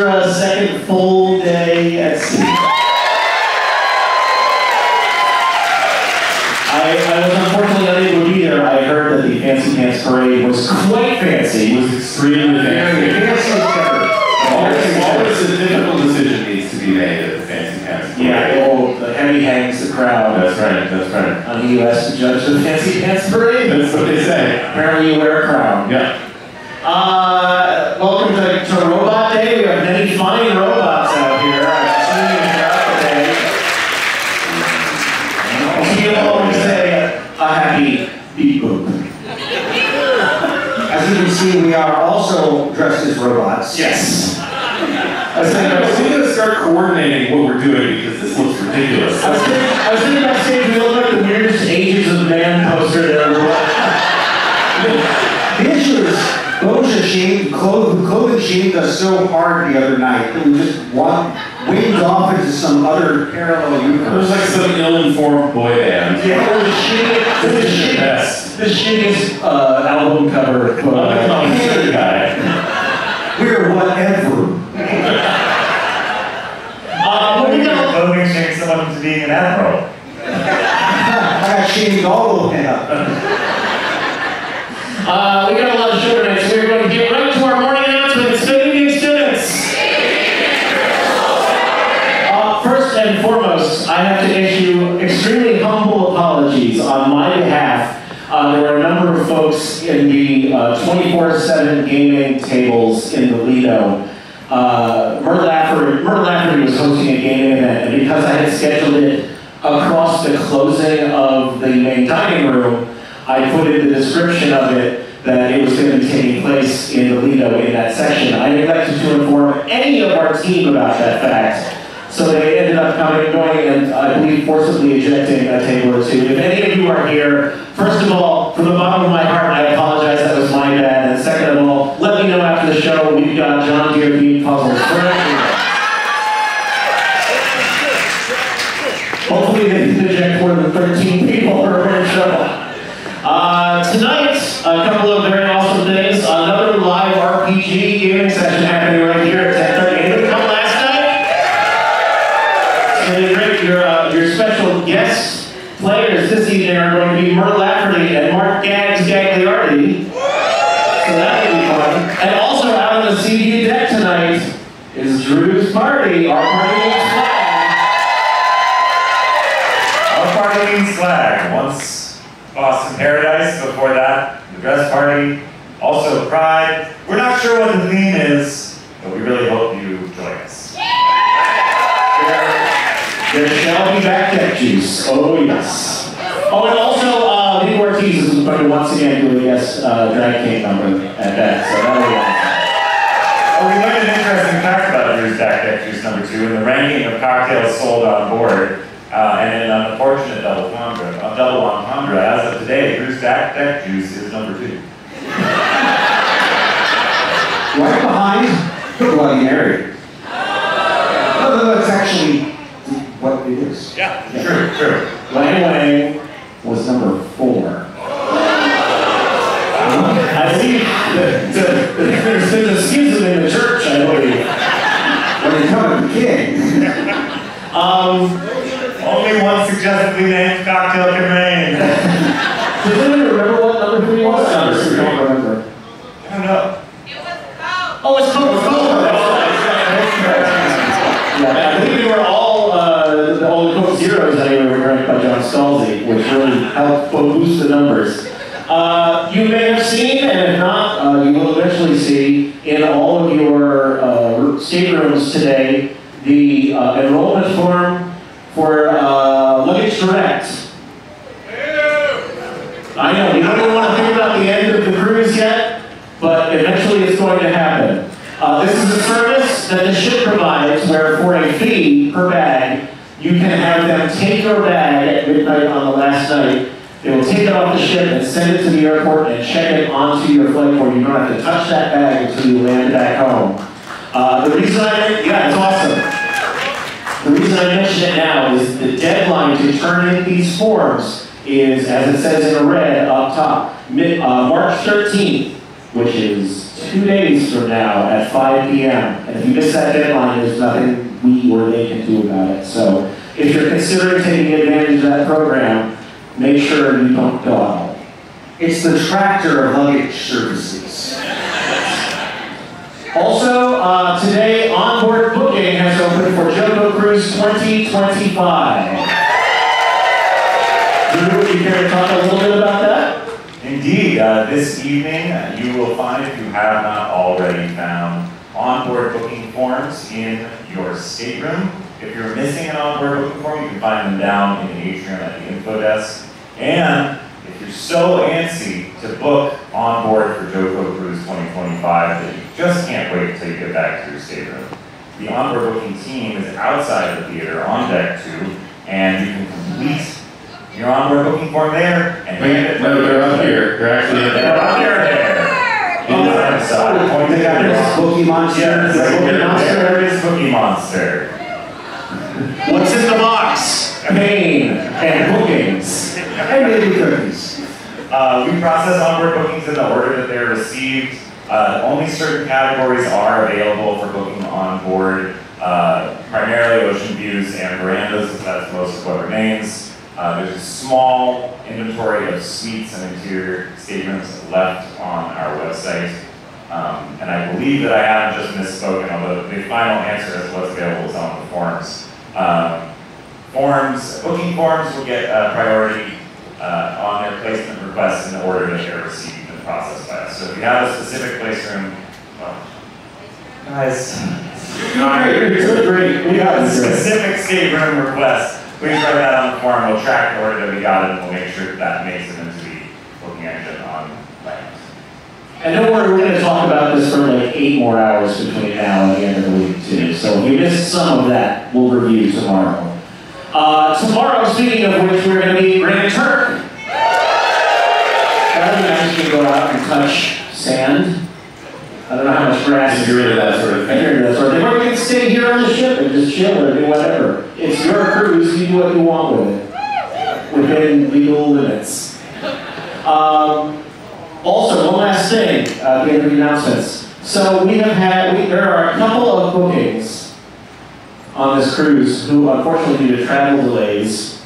Your second full day at sea? I, I was unfortunately unable to be there. I heard that the Fancy Pants Parade was quite fancy. It was extremely fancy. Always, a difficult decision needs to be made at the fancy pants. Yeah, oh, the heavy hangs the crowd. That's right, that's right. On the U.S. to judge the Fancy Pants Parade. That's what they say. Apparently you wear a crown. See, we are also dressed as robots. Yes. I was thinking, we to start coordinating what we're doing because this looks ridiculous. I was thinking, I was thinking backstage, we look like the weirdest Ages of Man poster that ever was. The issue is, Boja shaved, clothing, clothing shaved us so hard the other night that we just walked, waved off into some other parallel universe. It was like some ill-informed boy band. Yeah, it was the shittiest, it was the This the shittiest, the shittiest uh, album cover. I'm a concert guy. We're whatever. Uh, but we got Clothing shaped someone into being an admiral. I got shaved all the way up. Uh, we got a lot of show tonight, so we're going to get right I have to issue extremely humble apologies on my behalf. Uh, there were a number of folks in the uh, 24-7 gaming tables in the Lido. Uh, Mert Lafferty, Mert Lafferty was hosting a gaming event, and because I had scheduled it across the closing of the main dining room, I put in the description of it that it was going to be taking place in the Lido in that section. I neglected to inform any of our team about that fact, so they ended up coming, and going, and I believe forcibly ejecting a table or two. If any of you are here, first of all, from the bottom of my heart, I apologize, that was my bad. And second of all, let me know after the show, we've got John Deere themed puzzles. Hopefully they can eject more than 13 people for a show. Uh, tonight, a couple of very awesome things. Another live RPG gaming session Great. Your, uh, your special guest players this evening are going to be Mert Lafferty and Mark Gags Gagliardi. So that will be fun. And also out on the CD deck tonight is Drew's party, our party meets flag. Our party means slag. Once Boston Paradise, before that, the dress party, also Pride. We're not sure what the theme is, but we really hope you join us. There shall be back deck juice. Oh, yes. Oh, and also, uh, Lee Ortiz is going to once again do a yes uh, drag king number at that, so that'll be awesome. Oh, we learned an interesting fact about Drew's back Deck Juice number two in the ranking of cocktails sold on board. Uh, and in an unfortunate double entendre, a double entendre, as of today, Drew's back Deck Juice is number two. Right behind the Bloody Mary. No, no, that's actually what it is. Yeah, true, true. Wang Wang was number four. I see that that there's been a schism in the church, I believe. When they come to the king. Um, Only one suggestively named cocktail can reign. does anyone remember what number three was? I don't remember. I don't know. Scalzi, which really helped boost the numbers. Uh, you may have seen, and if not, uh, you will eventually see in all of your uh, staterooms today the uh, enrollment form for uh, Luggage Direct. I know, you don't even want to think about the end of the cruise yet, but eventually it's going to happen. Uh, this is a service that the ship provides where for a fee per bag, you can have them take your bag at midnight on the last night. They will take it off the ship and send it to the airport and check it onto your flight board. You don't have to touch that bag until you land back home. Uh, the reason I, yeah, it's awesome. The reason I mention it now is the deadline to turn in these forms is, as it says in red up top, mid, uh, March 13th, which is two days from now at 5 p.m. And if you miss that deadline, there's nothing we or they can do about it. So if you're considering taking advantage of that program, make sure you don't out. It's the tractor of luggage services. Also, uh, today, onboard booking has opened for JoCo Cruise 2025. Drew, you care to talk a little bit about that? Indeed, uh, this evening uh, you will find, if you have not already found, onboard booking forms in your stateroom. If you're missing an onboard booking form, you can find them down in the atrium at the info desk. And if you're so antsy to book onboard for JoCo Cruise 2025 that you just can't wait until you get back to your stateroom, the onboard booking team is outside the theater on deck two, and you can complete your onboard booking form there and hand it. No, they're up here, they're actually in They're on oh, got this us. Cookie Monster. Yes, Cookie there Monster. there is Cookie Monster. What's in the box? Pain and bookings. And maybe cookies. Uh, we process onboard bookings in the order that they're received. Uh, only certain categories are available for booking on board. Uh, primarily ocean views and verandas, as that's most of what remains. Uh, there's a small inventory of suites and interior statements left on our website. Um, and I believe that I haven't just misspoken, although the final answer as to what's available is on the forms. Um, forms, booking forms will get uh, priority uh, on their placement requests in the order that they're received and processed by us. So if you have a specific place room, well, guys, we have a specific stateroom request, please write that on the form, we'll track the order that we got it, and we'll make sure that that makes it into the booking engine on. And don't worry, we're gonna talk about this for like eight more hours between now and the end of the week too. So if you missed some of that, we'll review tomorrow. Uh, tomorrow, speaking of which, we're gonna meet Grand Turk. That'd be nice to go out and touch sand. I don't know how much grass. you're of that sort of I hear that sort of thing. Or you can stay here on the ship and just chill or do whatever. It's your cruise, you do what you want with it. Within legal limits. Um, also, one last thing, uh, the end of the announcements. So we have had, we, there are a couple of bookings on this cruise who unfortunately due to travel delays,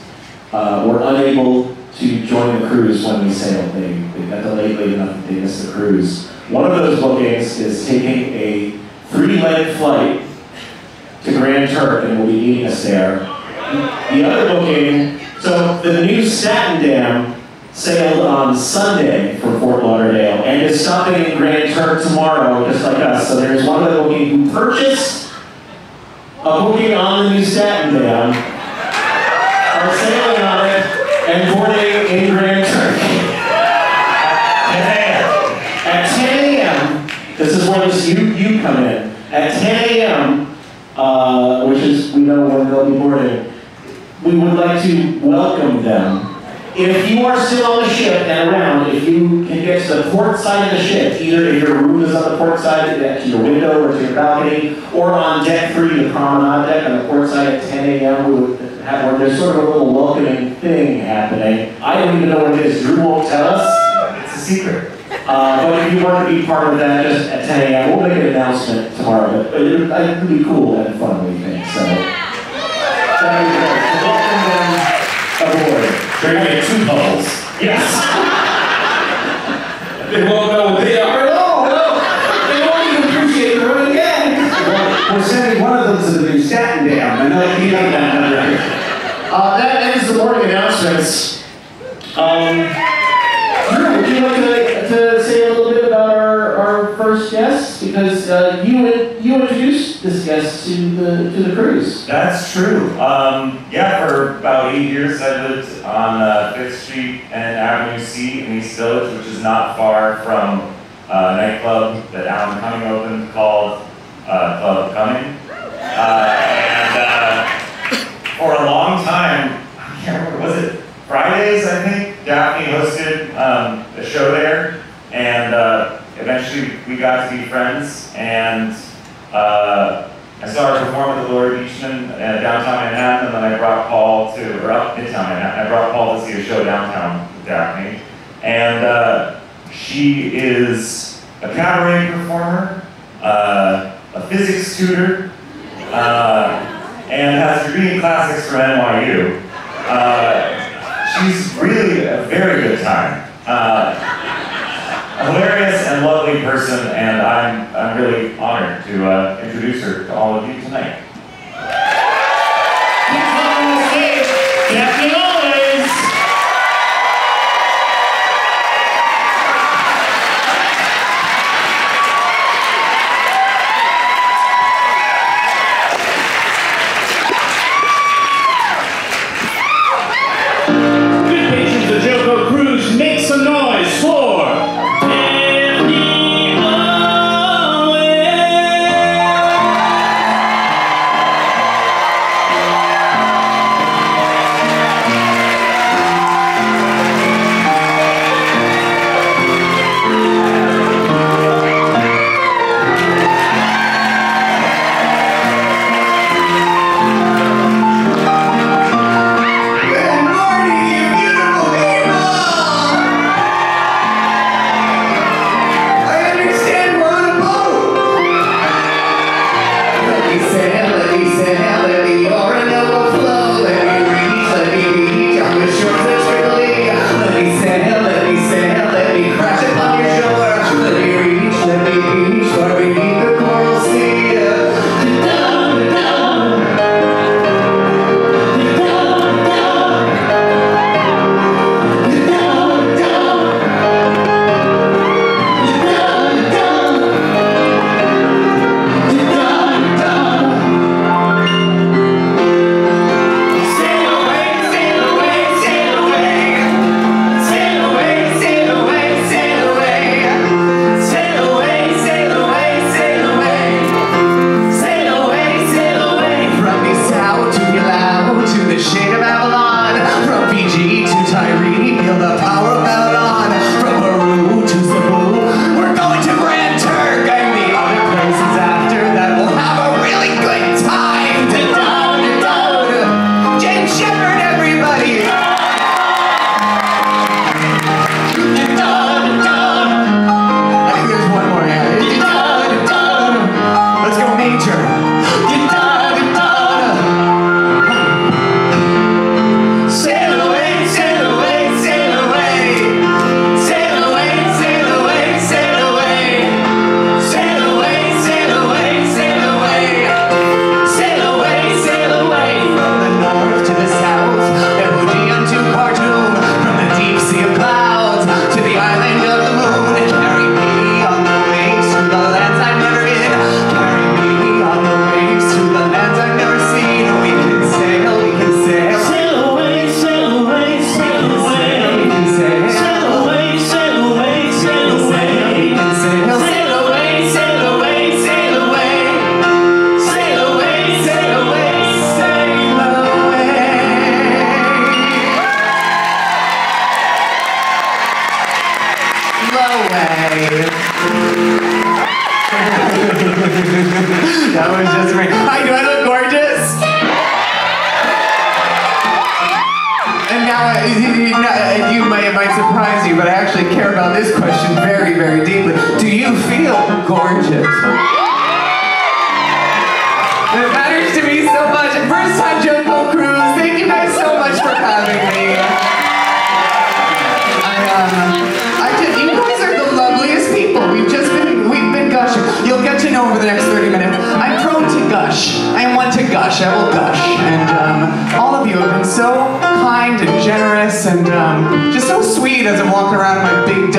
uh, were unable to join the cruise when we sailed. They, they got delayed late enough they missed the cruise. One of those bookings is taking a three-leg flight to Grand Turk and will be meeting us there. The other booking, so the Nieuw Statendam sailed on Sunday for Fort Lauderdale and is stopping in Grand Turk tomorrow, just like us. So there's one of the booking who purchased a booking on the Nieuw Statendam, are sailing on it and boarding in Grand Turk. At 10 a.m., this is where this, you, you come in. At 10 a.m., uh, which is, we know when they'll be boarding, we would like to welcome them. If you are still on the ship and around, if you can get to the port side of the ship, either if your room is on the port side, to your window or to your balcony, or on deck three, the promenade deck on the port side at 10 a.m., we would have, where there's sort of a little welcoming thing happening. I don't even know what it is. Drew won't tell us. It's a secret. Uh, but if you want to be part of that, just at 10 a.m., we'll make an announcement tomorrow. But it it would be cool and fun, we think. So, be great. So welcome them aboard. They're two bubbles. Yes. They won't know what they are at all. No, they won't even appreciate it again. Well, We're sending one of them to the Nieuw Statendam, and they'll be on that. Uh, that ends the morning announcements. Um, Drew, would you like to, to say a little bit about our, our first guest? Because uh, you you introduced this to the to the cruise. That's true. Um, yeah, for about eight years I lived on uh, Fifth Street and Avenue C in East Village, which is not far from a nightclub that Alan Cumming opened called uh, Club Cumming. Uh, and uh, for a long time, I can't remember, was it Fridays, I think? Daphne hosted um, a show there, and uh, eventually we got to be friends, and uh, I saw her perform at the Laurie Beechman uh, downtown Manhattan, and then I brought Paul to, or up midtown Manhattan, I brought Paul to see a show downtown with Daphne. And uh, she is a cabaret performer, uh, a physics tutor, uh, and has a degree in classics from NYU. Uh, she's really a very good time. Uh, hilarious and lovely person, and I'm, I'm really honored to uh, introduce her to all of you tonight.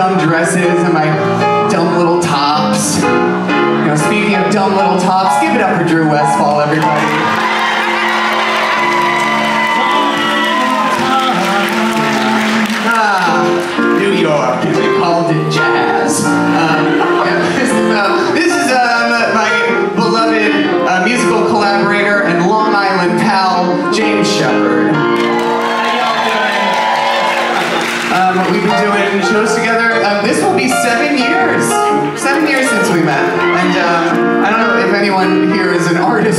dumb dresses and my dumb little tops. You know, speaking of dumb little tops, give it up for Drew Westphal, everybody. Ah, New York, they called it jazz. Um, this, is uh, uh, my beloved uh, musical collaborator and Long Island pal, James um, we've been doing shows together.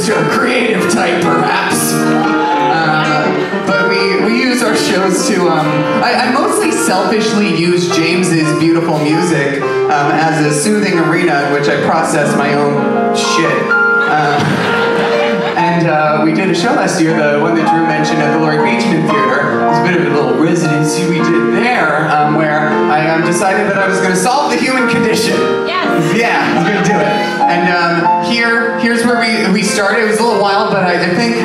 because a creative type, perhaps. Uh, but we, we use our shows to, um, I, I, mostly selfishly use James's beautiful music um, as a soothing arena in which I process my own shit. Uh, and uh, we did a show last year, the one that Drew mentioned at the Laurie Beechman Theater. It was a bit of a little residency we did there, um, where I um, decided that I was going to solve the human condition. Yeah. Yeah, going to do it. And um, here, here's where we, we started. It was a little wild, but I, I think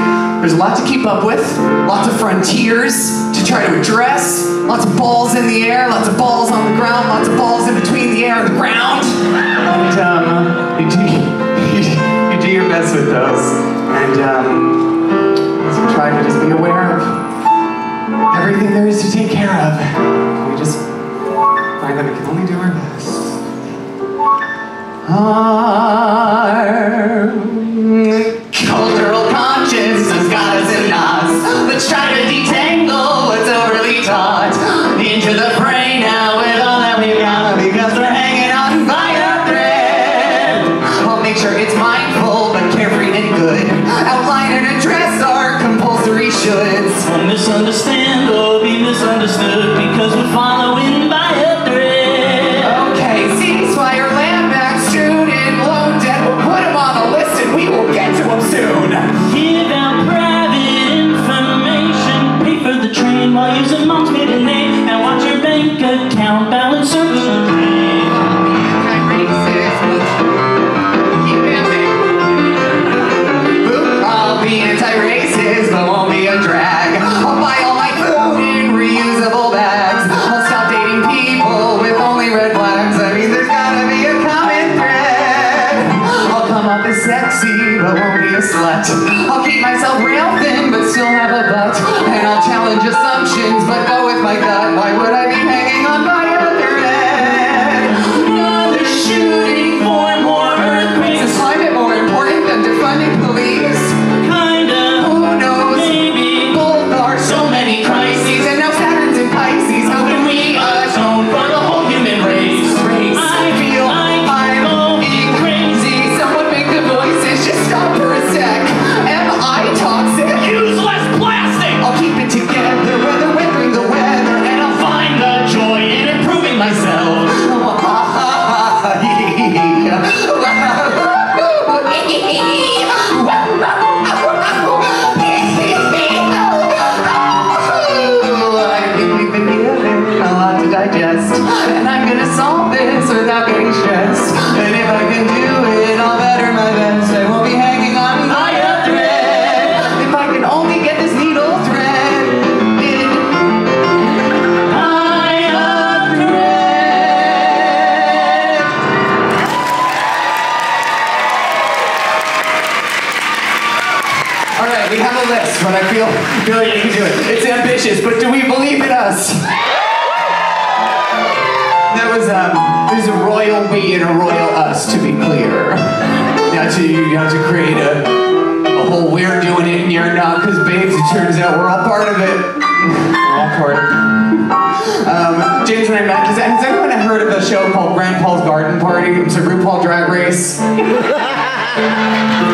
there's a lot to keep up with, lots of frontiers to try to address, lots of balls in the air, lots of balls on the ground, lots of balls in between the air and the ground. And um, you, do, you do your best with those. And um, so try to just be aware of everything there is to take care of. We just find that we can only do our best. Our cultural conscience has got us in knots. Let's try sexy, but won't be a slut. I'll keep myself real thin, but still have a butt. And I'll challenge assumptions, but go with my gut. Why would I be hanging on by a us? That was um, there's a royal we and a royal us, to be clear. Now to you have to create a, a whole we're doing it and you're not, because babes, it turns out we're all part of it. We're all part of it. Um, James and I met. Has, has anyone heard of a show called Grandpa's Garden Party? It's a RuPaul Drag Race.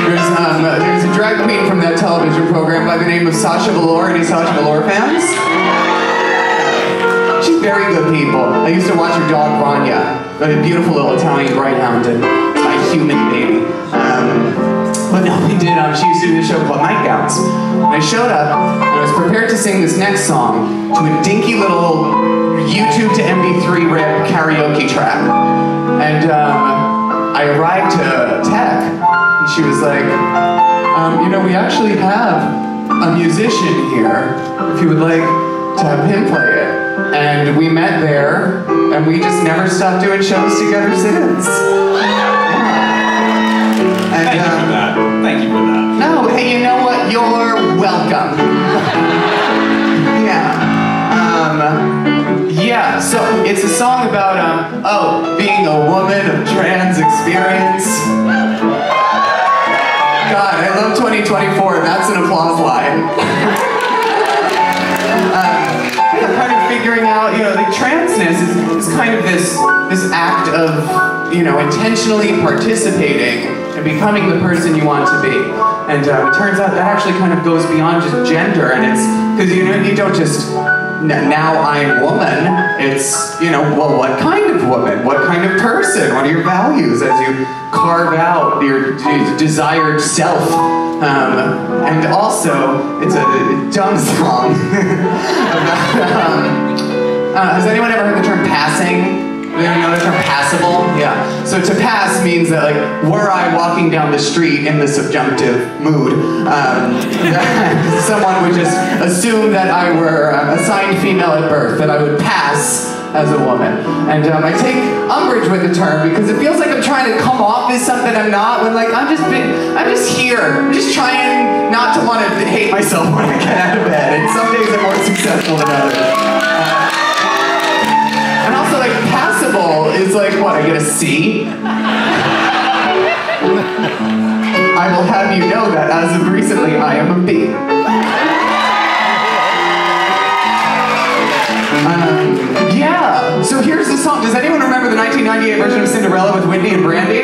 There's, um, uh, there's a drag queen from that television program by the name of Sasha Velour. Any Sasha Velour fans? Very good people. I used to watch her dog Vanya, a beautiful little Italian greyhound, and it's my human baby. Um, but no, we did. Um, she used to do a show called Nightgowns. And I showed up, and I was prepared to sing this next song to a dinky little YouTube to MP3 rip karaoke track. And um, I arrived to Tech, and she was like, um, you know, we actually have a musician here. If you would like to have him play. And we met there, and we just never stopped doing shows together since. And, Thank you for um, that. Thank you for that. no, hey, you know what? You're welcome. yeah. Um, yeah, so it's a song about, um, oh, being a woman of trans experience. God, I love 2024. That's an applause line. you know, intentionally participating and becoming the person you want to be. And uh, it turns out that actually kind of goes beyond just gender, and it's because you know you don't just now I'm woman, it's, you know, well, what kind of woman? What kind of person? What are your values as you carve out your desired self? Um, and also, it's a dumb song. about, um, uh, has anyone ever heard the term passing? Anyone know the term passable? Yeah. So to pass means that like were I walking down the street in the subjunctive mood, um, someone would just assume that I were um, assigned female at birth, that I would pass as a woman. And um, I take umbrage with the term because it feels like I'm trying to come off as something I'm not. When like I'm just been, I'm just here. I'm just trying not to want to hate myself when I get out of bed. And some days I'm more successful than others. Uh, like, what, I get a C? I will have you know that as of recently, I am a B. Um, yeah, so here's the song. Does anyone remember the 1998 version of Cinderella with Whitney and Brandy?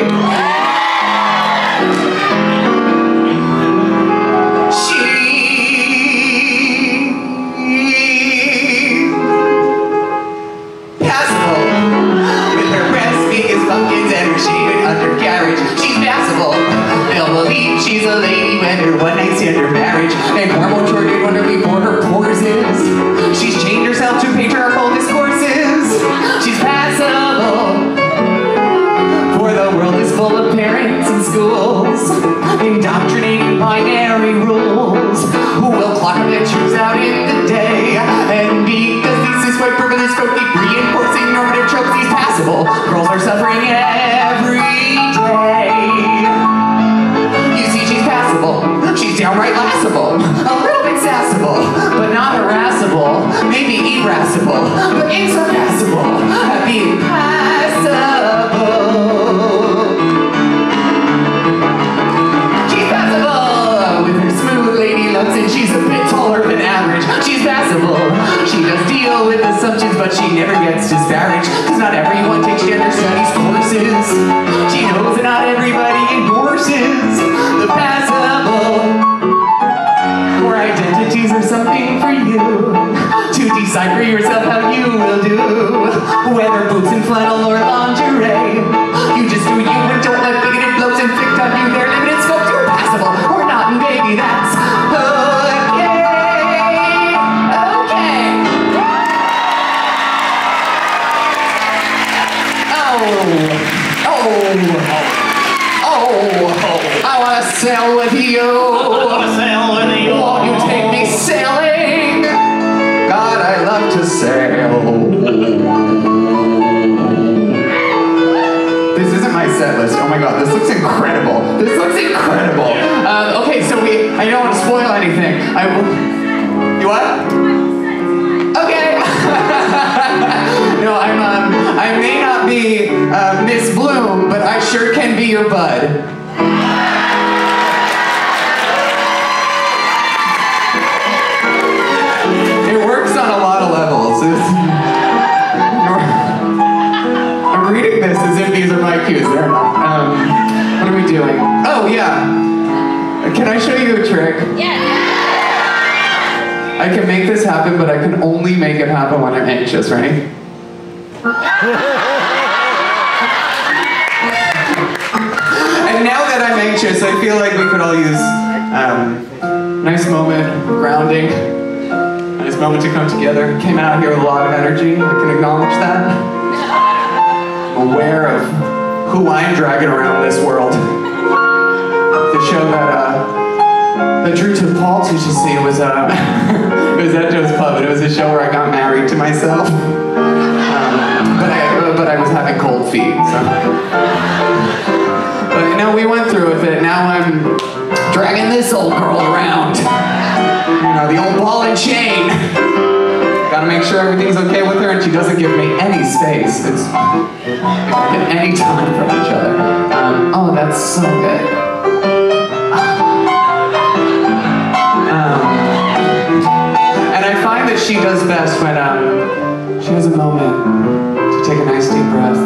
I will. You what? Okay. no, I'm. Um, I may not be uh, Miss Bloom, but I sure can be your bud. It works on a lot of levels. It's- I'm reading this as if these are my cues. They're not. What are we doing? Oh yeah. Can I show you a trick? I can make this happen, but I can only make it happen when I'm anxious, right? and now that I'm anxious, I feel like we could all use um, nice moment, grounding, nice moment to come together. Came out here with a lot of energy. I can acknowledge that. I'm Aware of who I'm dragging around this world. To show that uh, the truth of Paul teaches me was uh, it was at Joe's Pub, and it was a show where I got married to myself. Um, but I but I was having cold feet. So. But you know, we went through with it. Now I'm dragging this old girl around. You know, the old ball and chain. Gotta make sure everything's okay with her and she doesn't give me any space. It's any time from each other. Um, oh, that's so good. She does best when um, she has a moment to take a nice deep breath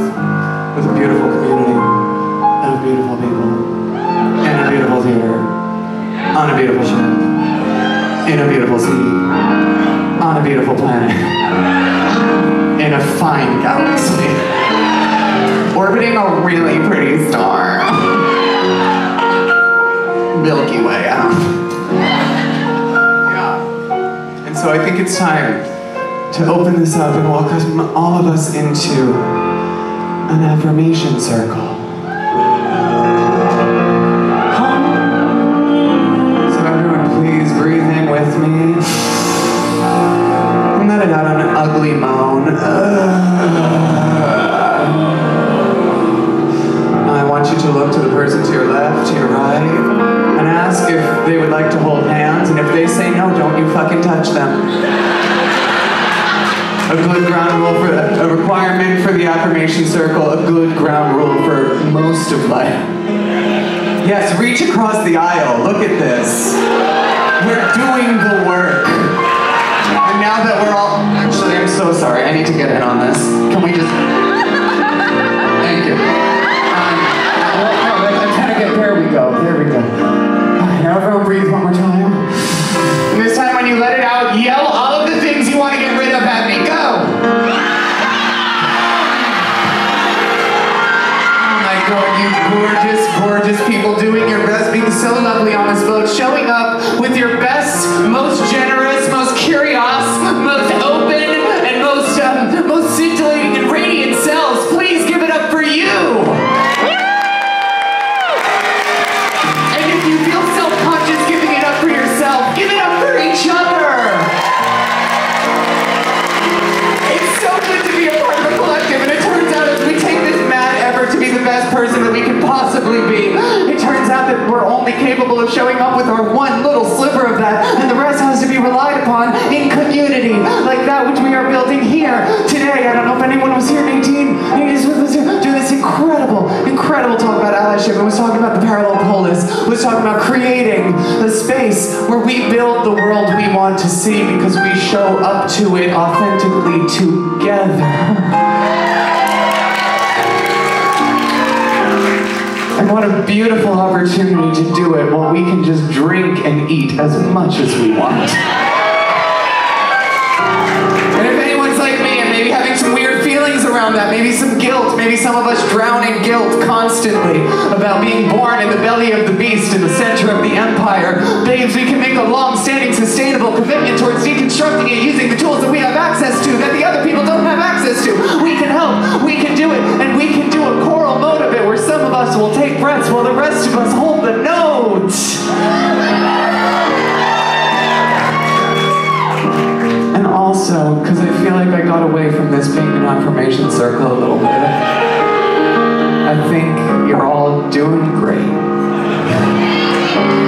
with a beautiful community of beautiful people in a beautiful theater on a beautiful ship in a beautiful sea on a beautiful planet. In a fine galaxy. Orbiting a really pretty star. Milky Way, I so I think it's time to open this up and welcome all of us into an affirmation circle. Touch them. A good ground rule for a requirement for the affirmation circle, a good ground rule for most of life. Yes, reach across the aisle. Look at this. We're doing the work. And now that we're all actually I'm so sorry, I need to get in on this. Can we just Thank you. Um, well, no, I'm trying to get there we go. There we go. Now everyone breathe one more time. Let it out, yell all of the things you want to get rid of at me. Go! Oh my god, you gorgeous, gorgeous people doing your best, being so lovely on this boat, showing up with your best person that we can possibly be, it turns out that we're only capable of showing up with our one little sliver of that, and the rest has to be relied upon in community, like that which we are building here today. I don't know if anyone was here, Nadine. Nadine was here doing this incredible, incredible talk about allyship, and was talking about the parallel polis, was talking about creating the space where we build the world we want to see because we show up to it authentically together. And what a beautiful opportunity to do it while we can just drink and eat as much as we want. And if anyone's like me and maybe having some weird feelings around that, maybe some guilt, maybe some of us drown in guilt constantly about being born in the belly of the beast in the center of the empire, babes, we can make a long-standing, sustainable commitment towards deconstructing it using the tools that we have access to that the other people don't have access to. We can help, we can do it, and we can do it of it where some of us will take breaths while the rest of us hold the notes. And also, because I feel like I got away from this being an affirmation circle a little bit, I think you're all doing great.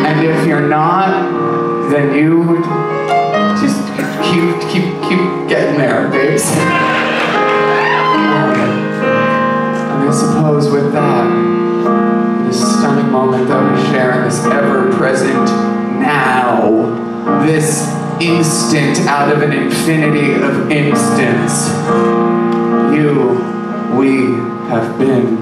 And if you're not, then you just keep keep keep getting there, babes. This instant out of an infinity of instants, you, we have been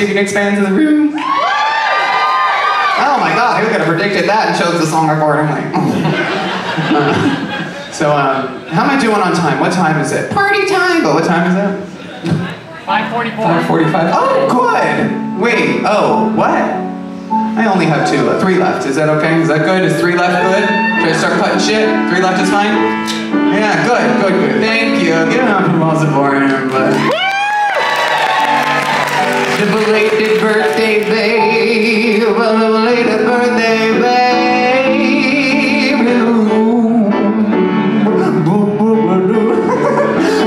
good. Do we have any Stevie fans in the room? Oh my god, who could have predicted that and chose the song accordingly? Uh, so, um, how am I doing on time? What time is it? Party time! But what time is it? 544. 5:45. Oh, good. Wait. Oh, what? I only have two, left. three left. Is that okay? Is that good? Is three left good? Should I start cutting shit? Three left is fine. Yeah, good, good, good. Thank you. Give it up for Balls of Boring, everybody. The belated birthday babe, the belated birthday babe.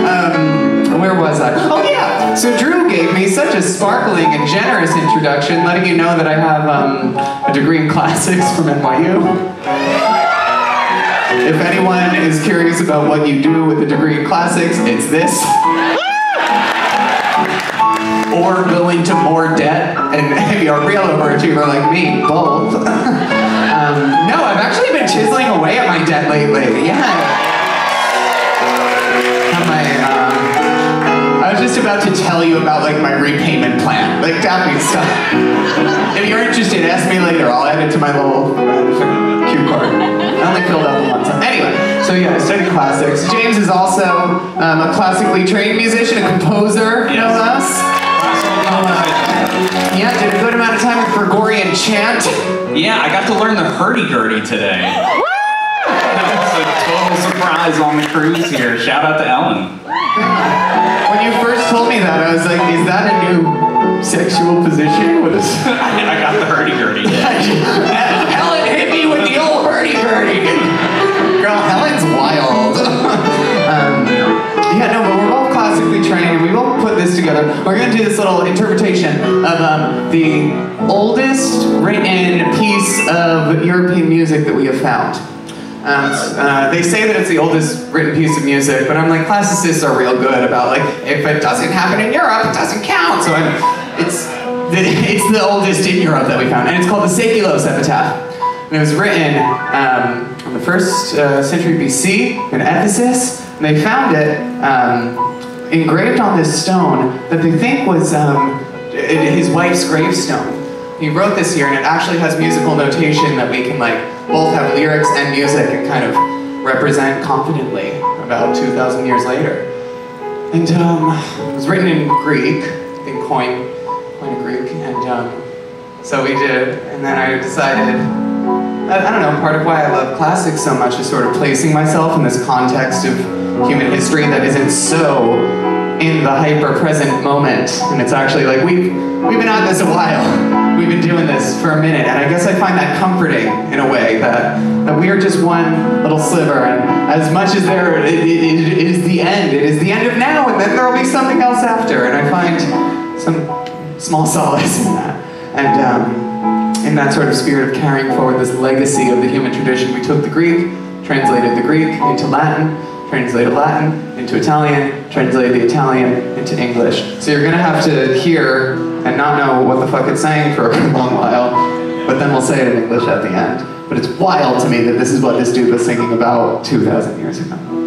um, where was I? Oh yeah. So Drew gave me such a sparkling and generous introduction, letting you know that I have um, a degree in classics from NYU. If anyone is curious about what you do with a degree in classics, it's this. Or go into more debt and be a real overachiever like me, both. um, no, I've actually been chiseling away at my debt lately. Yeah. Um, I was just about to tell you about like my repayment plan, like dapping stuff. If you're interested, ask me later. I'll add it to my little uh, cue card. I only filled out the one time. Anyway, so yeah, I studied classics. James is also um, a classically trained musician, a composer, no less. Yeah, did a good amount of time with Gregorian chant. Yeah, I got to learn the hurdy-gurdy today. That was a total surprise on the cruise here. Shout out to Ellen. When you first told me that, I was like, is that a new sexual position? What is I got the hurdy-gurdy. Helen hit me with the old hurdy-gurdy. Girl, Helen's wild. um, yeah, no, but we're and we both put this together. We're gonna do this little interpretation of um, the oldest written piece of European music that we have found. Um, uh, they say that it's the oldest written piece of music, but I'm like, classicists are real good about like, if it doesn't happen in Europe, it doesn't count. So I'm, it's the, it's the oldest in Europe that we found, and it's called the Seikilos Epitaph. And it was written um, in the first uh, century BC in Ephesus. And they found it um, engraved on this stone that they think was um, his wife's gravestone. He wrote this here, and it actually has musical notation that we can like both have lyrics and music and kind of represent confidently about 2,000 years later. And um, it was written in Greek, I think Koine, Koine Greek, and um, so we did. And then I decided, I, I don't know, part of why I love classics so much is sort of placing myself in this context of human history that isn't so in the hyper present moment. And it's actually like we've we've been at this a while. We've been doing this for a minute, and I guess I find that comforting in a way that that we are just one little sliver. And as much as there it, it, it is the end, it is the end of now, and then there will be something else after. And I find some small solace in that. And um, in that sort of spirit of carrying forward this legacy of the human tradition, we took the Greek, translated the Greek into Latin, translated Latin into Italian, translated the Italian into English. So you're gonna have to hear and not know what the fuck it's saying for a long while, but then we'll say it in English at the end. But it's wild to me that this is what this dude was singing about 2,000 years ago.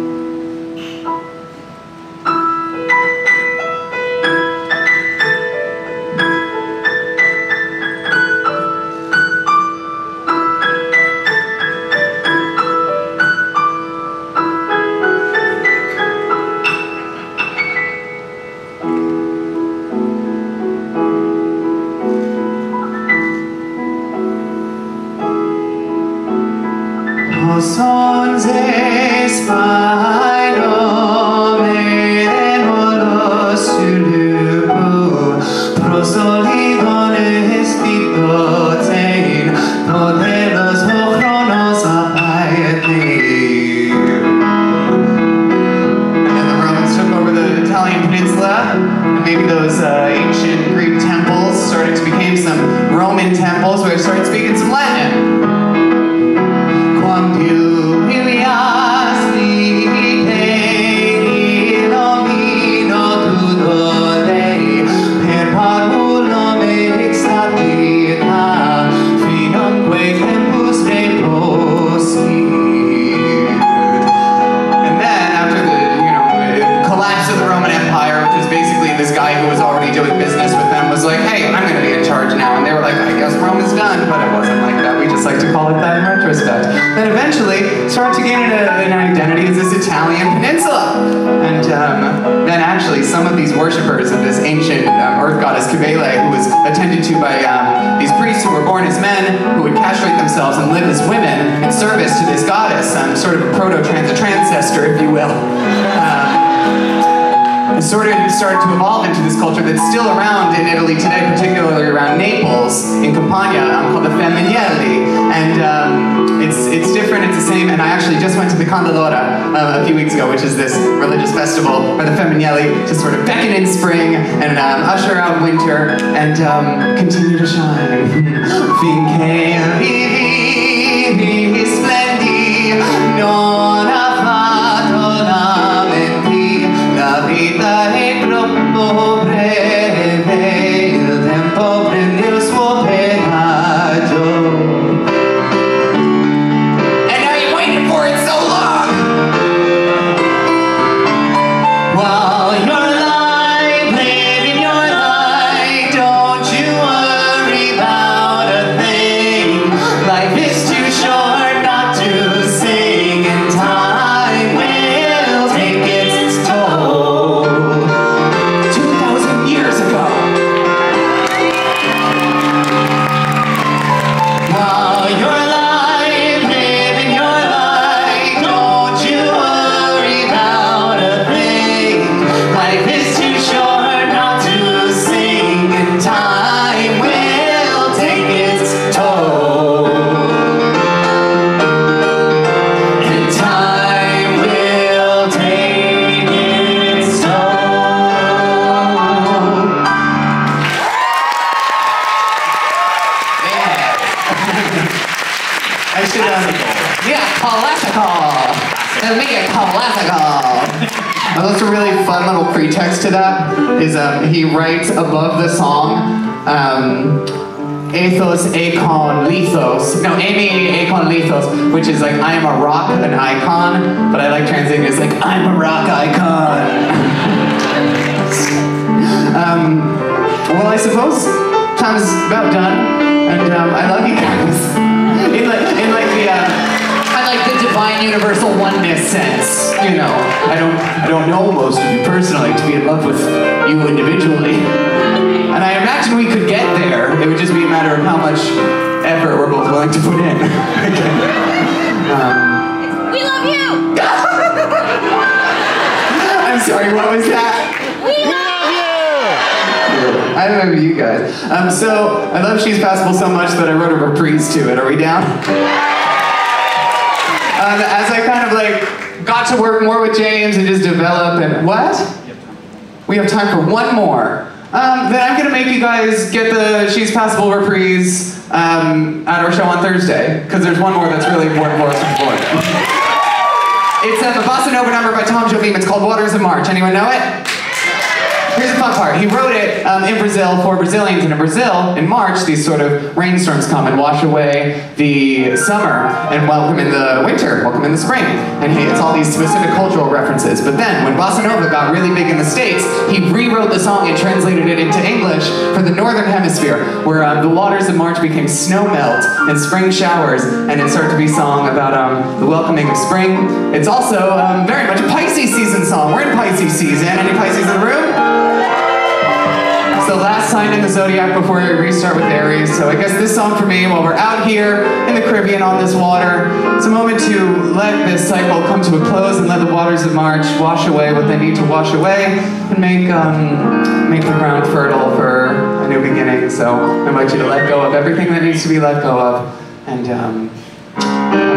Guy who was already doing business with them was like, hey, I'm gonna be in charge now. And they were like, I guess Rome is done, but it wasn't like that. We just like to call it that in retrospect. Then eventually started to gain an, identity as this Italian peninsula. And um, then actually some of these worshippers of this ancient um, earth goddess Kybele, who was attended to by um, these priests who were born as men, who would castrate themselves and live as women in service to this goddess, um, sort of a proto-trans, a transcestor, if you will. It sort of started to evolve into this culture that's still around in Italy today, particularly around Naples, in Campania, um, called the Femminielli. And um, it's, it's different, it's the same, and I actually just went to the Candelora uh, a few weeks ago, which is this religious festival where the Femminielli just sort of beckon in spring and um, usher out winter and um, continue to shine. Finché vivi splendi, non effort we're both willing to put in. um, We love you! I'm sorry, what was that? We love you! I remember you guys. Um, so I love She's Passable so much that I wrote a reprise to it. Are we down? Um, as I kind of like got to work more with James and just develop and what? We have time for one more. Um, then I'm gonna make you guys get the She's Passable reprise um, at our show on Thursday because there's one more that's really important for us to perform. It's uh, the Bossa Nova number by Tom Jobim. It's called Waters of March. Anyone know it? Here's the fun part. He wrote it um, in Brazil for Brazilians, and in Brazil, in March, these sort of rainstorms come and wash away the summer and welcome in the winter, welcome in the spring. And he, it's all these specific cultural references. But then, when Bossa Nova got really big in the States, he rewrote the song and translated it into English for the Northern Hemisphere, where um, the waters of March became snow melt and spring showers, and it started to be a song about um, the welcoming of spring. It's also um, very much a Pisces season song. We're in Pisces season. Any Pisces in the room? It's the last sign in the zodiac before we restart with Aries. So I guess this song for me, while we're out here in the Caribbean on this water, it's a moment to let this cycle come to a close and let the waters of March wash away what they need to wash away and make um, make the ground fertile for a new beginning. So I invite you to let go of everything that needs to be let go of, and um,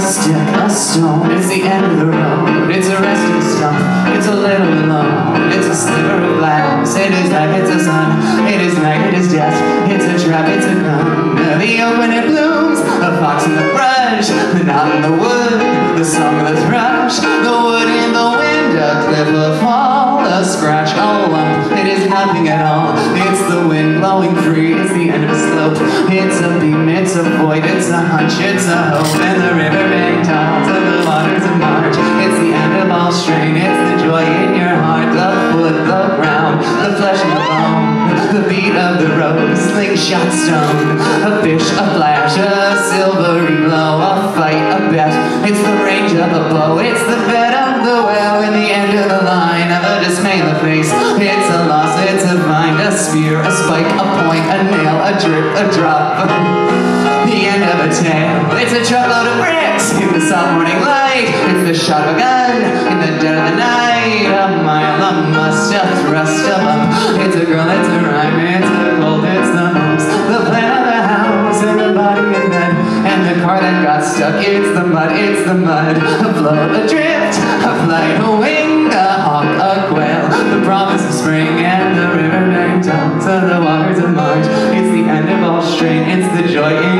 night. A stone. It's the end of the road. It's a resting stump. It's a little alone. It's a sliver of glass. It is life. It's a sun. It is night. It is death. It's a trap. It's a gun. The open it blooms. A fox in the brush. The knot in the wood. The song of the thrush. The wood in the wind. A cliff of fall. A scratch. A lump. Nothing at all. It's the wind blowing free. It's the end of a slope. It's a beam. It's a void. It's a hunch. It's a hope. And the riverbank talks of the waters of March. It's the end of all strain. It's the joy in your heart. The foot, the ground, the flesh and the bone. The beat of the road, a slingshot stone, a fish, a flash, a silvery blow, a fight, a bet. It's the range of a bow, it's the of the well, in the end of the line of a dismay the face. It's a loss, it's a find, a spear, a spike, a point, a nail, a drip, a drop. The end of a tale. It's a truckload of bricks in the soft morning light. It's the shot of a gun in the dead of the night. A mile, a must, a thrust, a bump. It's a girl, it's a rhyme, it's a cold, it's the humps. The plan of the house and the body in bed. And the car that got stuck, it's the mud, it's the mud. A float, a drift, a flight, a wing, a hawk, a quail. The promise of spring and the riverbank talks of the waters of March. It's the end of all strain, it's the joy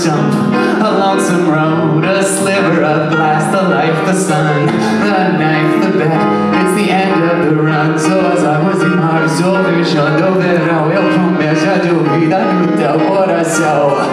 stump, a lonesome road, a sliver of glass, the life, the sun, the knife, the bed. It's the end of the run. So as I was in marzo, fechando o verão, eu promessa de vida no teu coração.